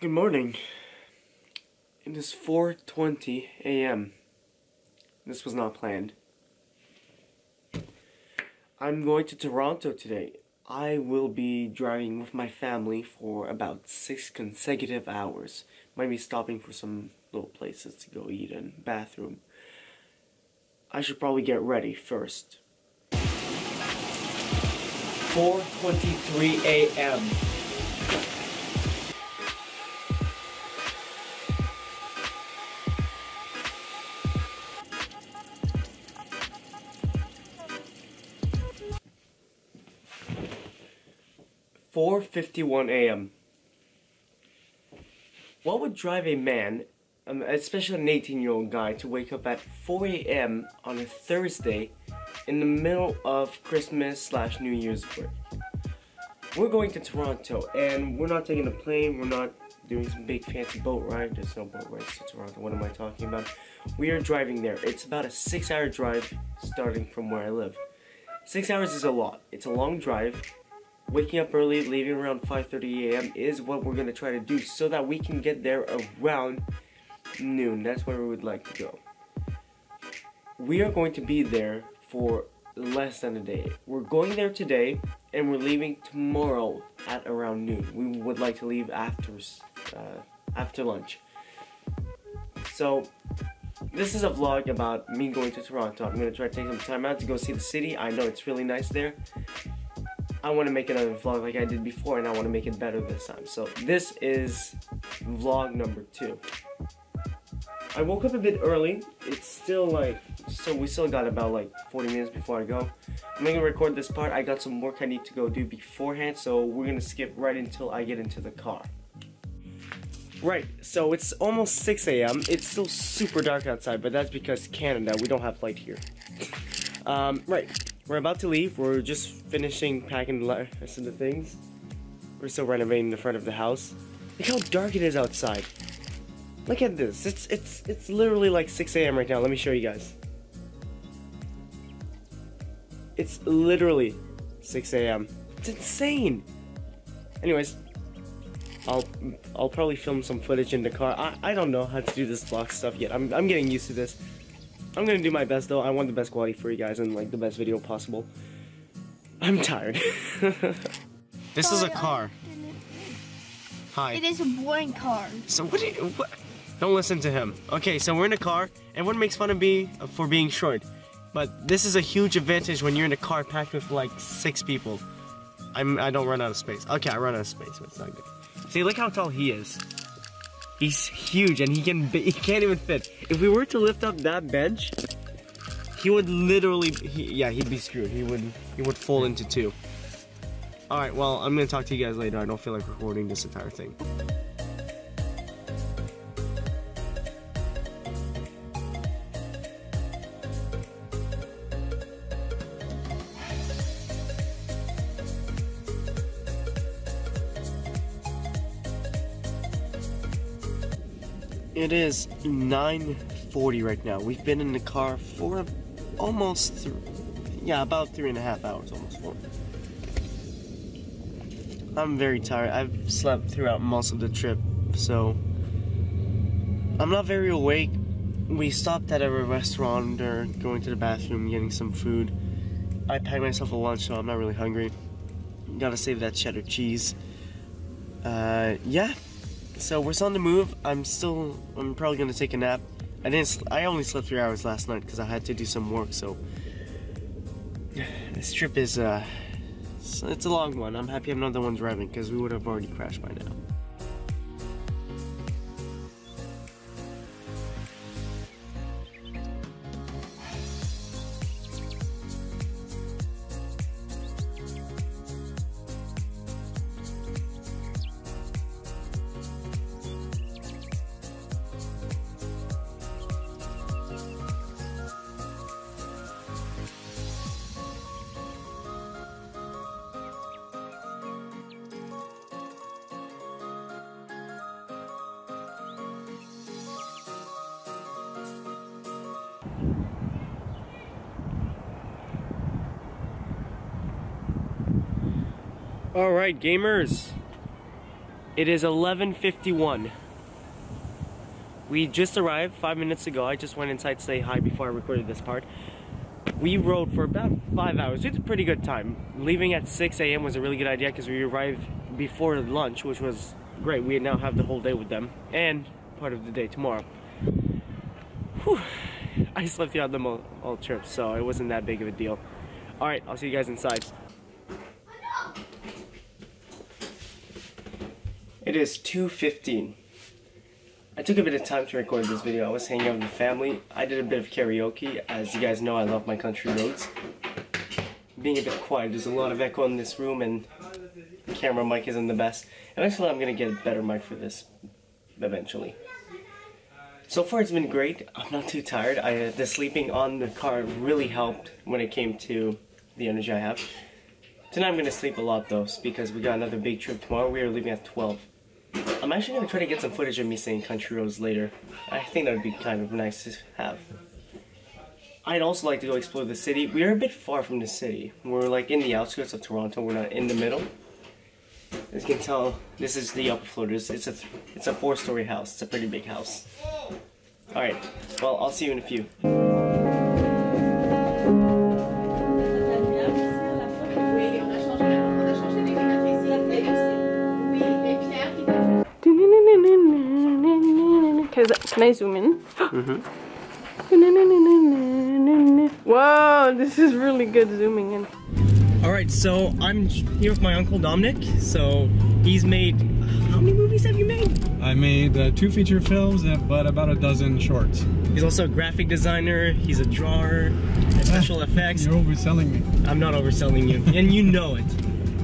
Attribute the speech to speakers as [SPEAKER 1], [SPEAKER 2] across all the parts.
[SPEAKER 1] Good morning. It is 4:20 a.m. This was not planned. I'm going to Toronto today. I will be driving with my family for about six consecutive hours. Might be stopping for some little places to go eat and bathroom. I should probably get ready first. 4:23 a.m. Four fifty-one a.m. What would drive a man, um, especially an eighteen-year-old guy, to wake up at four a.m. on a Thursday in the middle of Christmas slash New Year's break? We're going to Toronto, and we're not taking a plane. We're not doing some big fancy boat ride. There's no boat rides to Toronto. What am I talking about? We are driving there. It's about a six-hour drive starting from where I live. Six hours is a lot. It's a long drive. Waking up early, leaving around 5:30 a.m. is what we're gonna try to do, so that we can get there around noon. That's where we would like to go. We are going to be there for less than a day. We're going there today, and we're leaving tomorrow at around noon. We would like to leave after uh, after lunch. So this is a vlog about me going to Toronto. I'm gonna try to take some time out to go see the city. I know it's really nice there. I want to make another vlog like I did before, and I want to make it better this time. So this is vlog number two. I woke up a bit early. It's still like, so we still got about like 40 minutes before I go. I'm gonna record this part. I got some work I need to go do beforehand, so we're gonna skip right until I get into the car. Right, so it's almost 6 a.m. It's still super dark outside, but that's because Canada, we don't have light here. Um, right, we're about to leave. We're just finishing packing the rest of the things. We're still renovating the front of the house. Look how dark it is outside. Look at this. It's it's it's literally like 6 a.m. right now. Let me show you guys. It's literally 6 a.m. It's insane. Anyways, I'll I'll probably film some footage in the car. I, I don't know how to do this vlog stuff yet. I'm I'm getting used to this. I'm gonna do my best though. I want the best quality for you guys and like the best video possible. I'm tired. this is a car. Hi.
[SPEAKER 2] It is a boring car.
[SPEAKER 1] So what do you what? Don't listen to him. Okay, so we're in a car. Everyone makes fun of me uh, for being short. But this is a huge advantage when you're in a car packed with like six people. I'm I don't run out of space. Okay, I run out of space, but it's not good. See, look how tall he is. He's huge and he can he can't even fit. If we were to lift up that bench, he would literally he, yeah, he'd be screwed. He would he would fall into two. All right, well, I'm to talk to you guys later. I don't feel like recording this entire thing. It is 9.40 right now. We've been in the car for almost, yeah, about three and a half hours, almost four. I'm very tired. I've slept throughout most of the trip, so I'm not very awake. We stopped at a restaurant or going to the bathroom, getting some food. I packed myself a lunch, so I'm not really hungry. Gotta save that cheddar cheese. Uh, yeah. So we're still on the move. I'm still. I'm probably gonna take a nap. I didn't. I only slept three hours last night because I had to do some work. So this trip is uh, it's, a long one. I'm happy I'm not the one driving because we would have already crashed by now. Alright, gamers. It is 11.51. We just arrived five minutes ago. I just went inside to say hi before I recorded this part. We rode for about five hours. It's a pretty good time. Leaving at 6 a.m. was a really good idea because we arrived before lunch, which was great. We now have the whole day with them and part of the day tomorrow. Whew. I slept throughout the all, all trip, so it wasn't that big of a deal. Alright, I'll see you guys inside. It is 2.15. I took a bit of time to record this video. I was hanging out with the family. I did a bit of karaoke. As you guys know, I love my country roads. Being a bit quiet, there's a lot of echo in this room and the camera mic isn't the best. Eventually I'm going to get a better mic for this, eventually. So far it's been great. I'm not too tired. I, uh, the sleeping on the car really helped when it came to the energy I have. Tonight I'm to sleep a lot though because we got another big trip tomorrow. We are leaving at 12. I'm actually going to try to get some footage of me saying country roads later. I think that would be kind of nice to have. I'd also like to go explore the city. We are a bit far from the city. We're like in the outskirts of Toronto. We're not in the middle. As you can tell, this is the upper floor. It's a it's a four-story house. It's a pretty big house. All right. Well, I'll see you in a few.
[SPEAKER 2] Can I zoom in? Mm-hmm. Whoa, this is really good zooming in.
[SPEAKER 1] Alright, so I'm here with my uncle Dominic. So he's made, how many movies have you made?
[SPEAKER 3] I made uh, two feature films, uh, but about a dozen shorts.
[SPEAKER 1] He's also a graphic designer, he's a drawer, special effects.
[SPEAKER 3] You're overselling me.
[SPEAKER 1] I'm not overselling you, and you know it.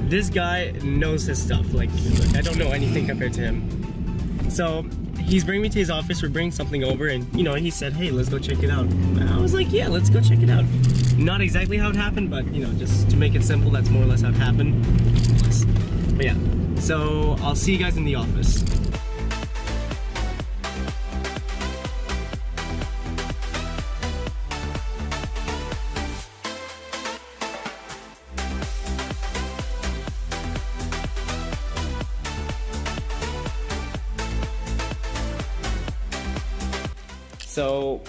[SPEAKER 1] This guy knows his stuff. Like, I don't know anything compared to him. So he's bringing me to his office. We're bringing something over, and you know, he said, "Hey, let's go check it out." And I was like, "Yeah, let's go check it out." Not exactly how it happened, but you know, just to make it simple, that's more or less how it happened. But yeah, so I'll see you guys in the office. So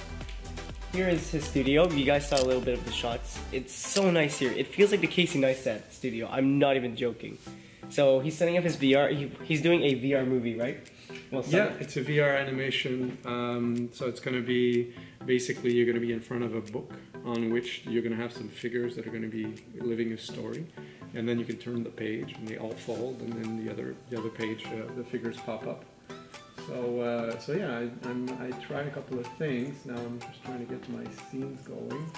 [SPEAKER 1] here is his studio. You guys saw a little bit of the shots. It's so nice here. It feels like the Casey Neistat studio. I'm not even joking. So he's setting up his VR. He, he's doing a VR movie, right?
[SPEAKER 3] Well, yeah, it's a VR animation. Um, so it's going to be basically you're going to be in front of a book on which you're going to have some figures that are going to be living a story, and then you can turn the page and they all fold, and then the other the other page uh, the figures pop up. So, uh, so yeah, I, I'm, I tried a couple of things. Now I'm just trying to get my scenes going.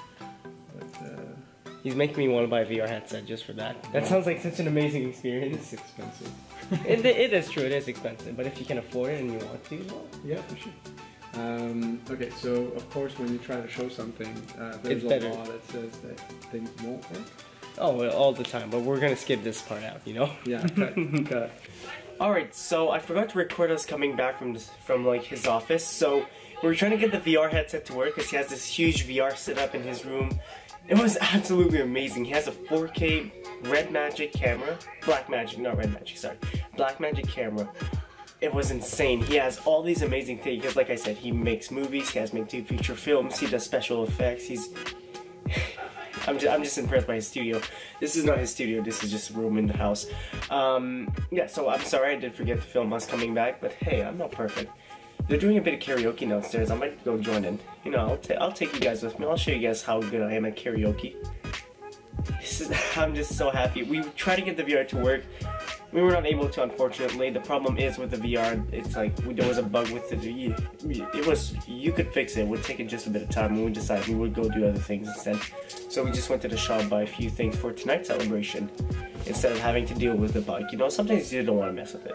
[SPEAKER 3] But, uh,
[SPEAKER 1] He's making me want to buy a VR headset just for that. That sounds like such an amazing experience.
[SPEAKER 3] It's expensive.
[SPEAKER 1] it, it is true, it is expensive, but if you can afford it and you want to, well.
[SPEAKER 3] Yeah, for sure. Um, okay, so of course when you try to show something, uh, there's
[SPEAKER 1] it's
[SPEAKER 3] a law that says that things won't work.
[SPEAKER 1] Oh, well, all the time, but we're gonna skip this part out, you know?
[SPEAKER 3] Yeah, okay. okay.
[SPEAKER 1] Alright, so I forgot to record us coming back from from like his office, so we were trying to get the VR headset to work because he has this huge VR setup in his room. It was absolutely amazing. He has a 4K Red Magic camera, Black Magic, not Red Magic, sorry, Black Magic camera. It was insane. He has all these amazing things because, like I said, he makes movies. He has made two feature films. He does special effects. He's I'm just, I'm just impressed by his studio. This is not his studio, this is just a room in the house. Um, yeah, so I'm sorry I did forget to film us coming back, but hey, I'm not perfect. They're doing a bit of karaoke downstairs. I might go join in. You know, I'll, I'll take you guys with me. I'll show you guys how good I am at karaoke. Is, I'm just so happy. We try to get the VR to work. We were not able to, unfortunately. The problem is with the VR, it's like there was a bug with the. It was you could fix it. It would take it just a bit of time, and we decided we would go do other things instead. So we just went to the shop buy a few things for tonight's celebration instead of having to deal with the bug. You know, sometimes you don't want to mess with it,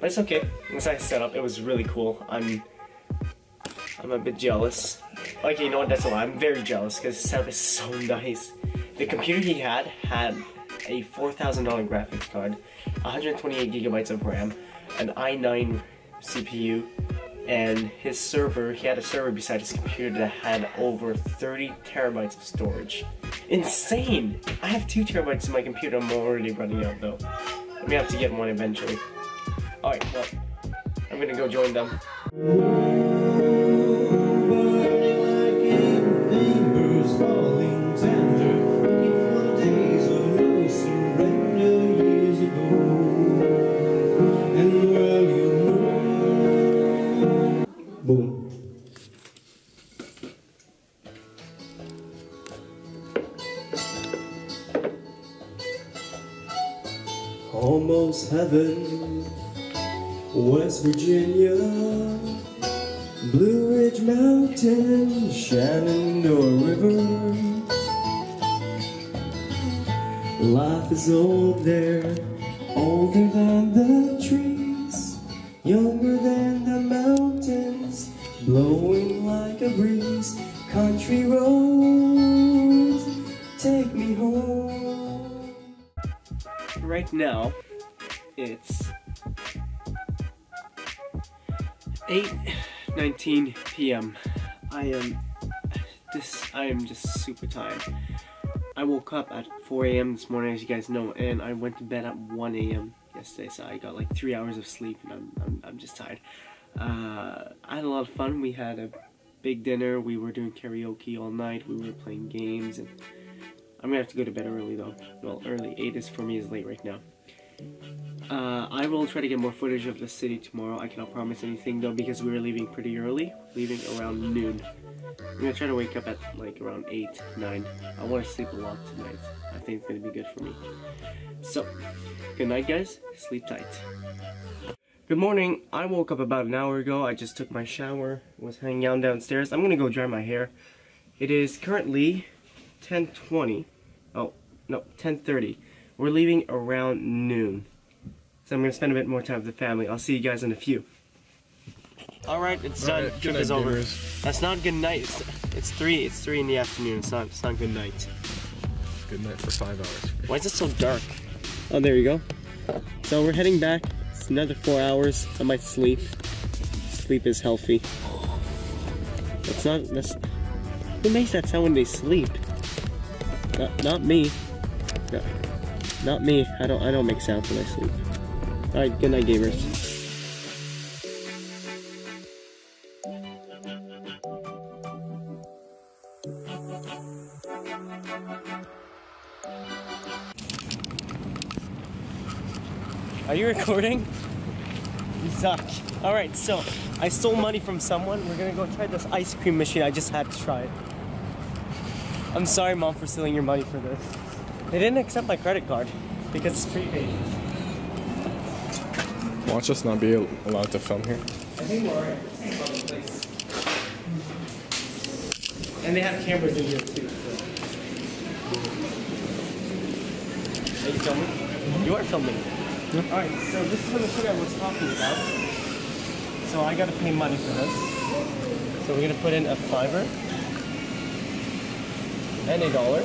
[SPEAKER 1] but it's okay. Once I set up, it was really cool. I'm I'm a bit jealous. Okay, you know what? That's a lie. I'm very jealous because the setup is so nice. The computer he had had a $4,000 graphics card, 128 gigabytes of RAM, an i9 CPU, and his server, he had a server beside his computer that had over 30 terabytes of storage. Insane! I have 2 terabytes in my computer, I'm already running out though. I'm gonna have to get one eventually. Alright, well, I'm gonna go join them.
[SPEAKER 4] West Virginia, Blue Ridge Mountain, Shenandoah River. Life is old there, older than the trees, younger than the mountains, blowing like a breeze. Country roads, take me home.
[SPEAKER 1] Right now, it's 8:19 p.m. I am this. I am just super tired. I woke up at 4 a.m. this morning, as you guys know, and I went to bed at 1 a.m. yesterday. So I got like three hours of sleep, and I'm I'm, I'm just tired. Uh, I had a lot of fun. We had a big dinner. We were doing karaoke all night. We were playing games, and I'm gonna have to go to bed early though. Well, early. Eight is for me is late right now. Uh, I will try to get more footage of the city tomorrow. I cannot promise anything though because we are leaving pretty early, leaving around noon. I'm gonna try to wake up at like around 8, 9. I want to sleep a lot tonight. I think it's gonna be good for me. So, good night guys. Sleep tight. Good morning. I woke up about an hour ago. I just took my shower, was hanging out downstairs. I'm gonna go dry my hair. It is currently 10:20. Oh, no, 10:30. We're leaving around noon. So I'm gonna spend a bit more time with the family. I'll see you guys in a few. Alright, it's done.
[SPEAKER 3] Alright,
[SPEAKER 1] Trip
[SPEAKER 3] good
[SPEAKER 1] is
[SPEAKER 3] night,
[SPEAKER 1] over.
[SPEAKER 3] gamers.
[SPEAKER 1] That's not a good night. It's, it's three. It's three in the afternoon. It's not. It's not good night.
[SPEAKER 3] Good night for five hours.
[SPEAKER 1] Why is it so dark? Oh, there you go. So we're heading back. It's another four hours. I might sleep. Sleep is healthy. That's not. That's. Who makes that sound when they sleep? Not, not me. No, not me. I don't. I don't make sounds when I sleep. All right. Good night, gamers. Are you recording? You suck. Alright, so I stole money from someone. We're gonna go try this ice cream machine. I just had to try it. I'm sorry, mom, for stealing your money for this. They didn't accept my credit card because it's prepaid.
[SPEAKER 3] Watch us not be allowed to film here.
[SPEAKER 1] I think we're alright. Is a public place. And they have cameras in here too. So. Are you filming? You are filming. Alright, so this is the machine I was talking about. So I gotta pay money for this. So we're gonna put in a fiver and a dollar.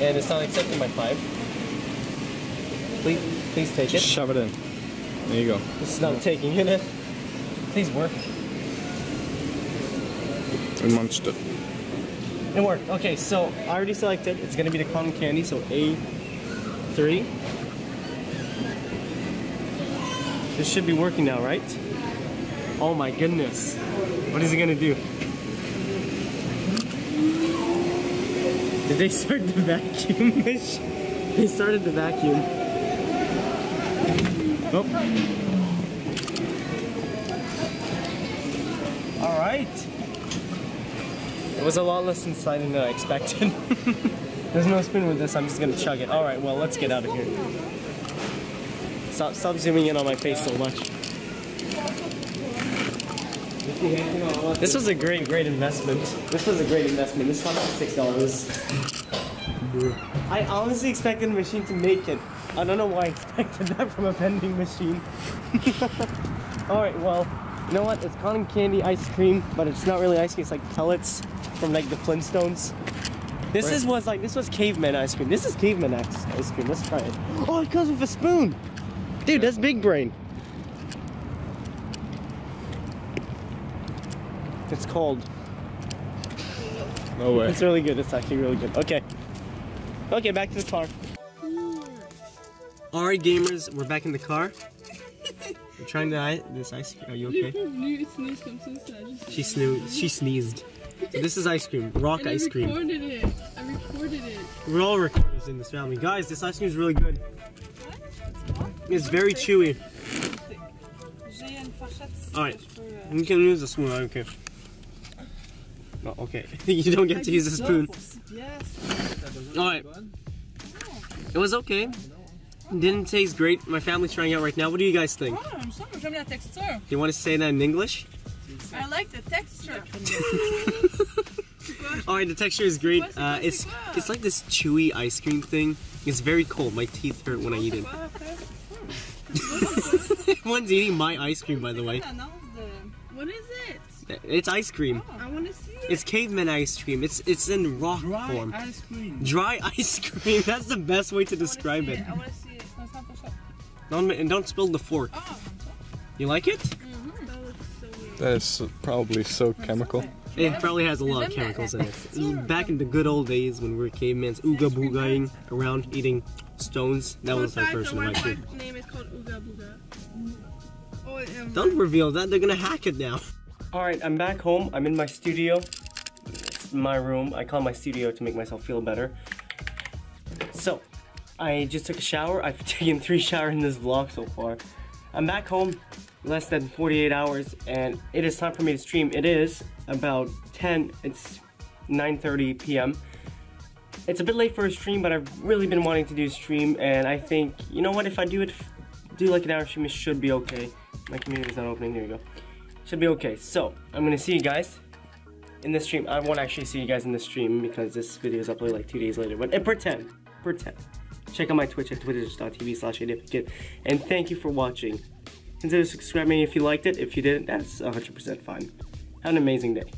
[SPEAKER 1] And it's not accepting my five. Please, please take it.
[SPEAKER 3] shove it in. There you go.
[SPEAKER 1] It's not taking it. Please work.
[SPEAKER 3] We munched it.
[SPEAKER 1] It worked. Okay, so I already selected. It's gonna be the cotton candy, so A3. This should be working now, right? Oh my goodness. What is it gonna do? Did they start the vacuum? They started the vacuum. Oh. Alright. It was a lot less exciting than I expected. There's no spoon with this, I'm just gonna chug it. Alright, well, let's get out of here. Stop, stop zooming in on my face so much. This was a great, great investment. This was a great investment. This cost six dollars. I honestly expected the machine to make it. I don't know why I expected that from a vending machine. Alright, well, you know what? It's cotton candy ice cream, but it's not really ice cream. It's like pellets from like the Flintstones. This is was like this was caveman ice cream. This is caveman ice cream. Let's try it. Oh, it comes with a spoon. Dude, that's big brain. It's cold.
[SPEAKER 3] No way.
[SPEAKER 1] It's really good. It's actually really good. Okay. Okay, back to the car. Alright, gamers, we're back in the car. You're trying to i- this ice cream. Are you okay?
[SPEAKER 2] pas voulu sneeze comme ça, ça a juste-
[SPEAKER 1] She snoozed. She sneezed. So this is ice cream, rock
[SPEAKER 2] And
[SPEAKER 1] ice cream.
[SPEAKER 2] recorded it. I recorded it.
[SPEAKER 1] We're all recorders in this family, guys. This ice cream is really good. It's very chewy.
[SPEAKER 5] J'ai une fourchette ici.
[SPEAKER 1] Alright.
[SPEAKER 5] que je peux, euh,
[SPEAKER 1] You can use a spoon. I don't care. No, okay. you don't get to use a spoon.
[SPEAKER 5] pour six piastres.
[SPEAKER 1] All right. It was okay. Didn't taste great. My family's trying it out right now. What do you guys think?
[SPEAKER 5] Il me semble que j'aime texture.
[SPEAKER 1] You want to say that in English?
[SPEAKER 5] I like the texture.
[SPEAKER 1] All right, the texture is great. Uh, it's it's like this chewy ice cream thing. It's very cold. My teeth hurt when I eat it. Everyone's eating my ice cream, by the way.
[SPEAKER 2] What is it?
[SPEAKER 1] It's ice cream.
[SPEAKER 2] Oh, I want to see it.
[SPEAKER 1] It's caveman ice cream. It's it's in rock form.
[SPEAKER 3] ice cream.
[SPEAKER 1] Dry ice cream. That's the best way to describe it.
[SPEAKER 5] I want to see it. On s'en fourchette.
[SPEAKER 1] Don't and don't spill the fork.
[SPEAKER 5] Oh, Comme ça.
[SPEAKER 1] You like it? Mm-hmm.
[SPEAKER 2] That looks so weird.
[SPEAKER 6] That is probably so chemical.
[SPEAKER 1] It probably has a lot of chemicals in it. Back in the good old days when we were cavemans, ooga boogaing around eating stones, that was my
[SPEAKER 2] fact,
[SPEAKER 1] version
[SPEAKER 2] the
[SPEAKER 1] of ice cream.
[SPEAKER 2] Wi-Fi name is called Ooga Booga. Oh,
[SPEAKER 1] Don't reveal that, they're gonna hack it now. Alright, I'm back home. I'm in my studio. It's my room. I call my studio to make myself feel better. So, I just took a shower. I've taken three showers in this vlog so far. I'm back home less than 48 hours and it is time for me to stream. It is about 10, it's 9.30 p.m. It's a bit late for a stream, but I've really been wanting to do a stream and I think, you know what, if I do it, do like an hour stream, it should be okay. My community's not opening, there you go. Should be okay. So, I'm gonna see you guys in the stream. I won't actually see you guys in the stream because this video is uploaded like two days later, but pretend, pretend. Check out my Twitch at twitch.tv slash and thank you for watching. Consider subscribing if you liked it. If you didn't, that's 100% fine. Have an amazing day.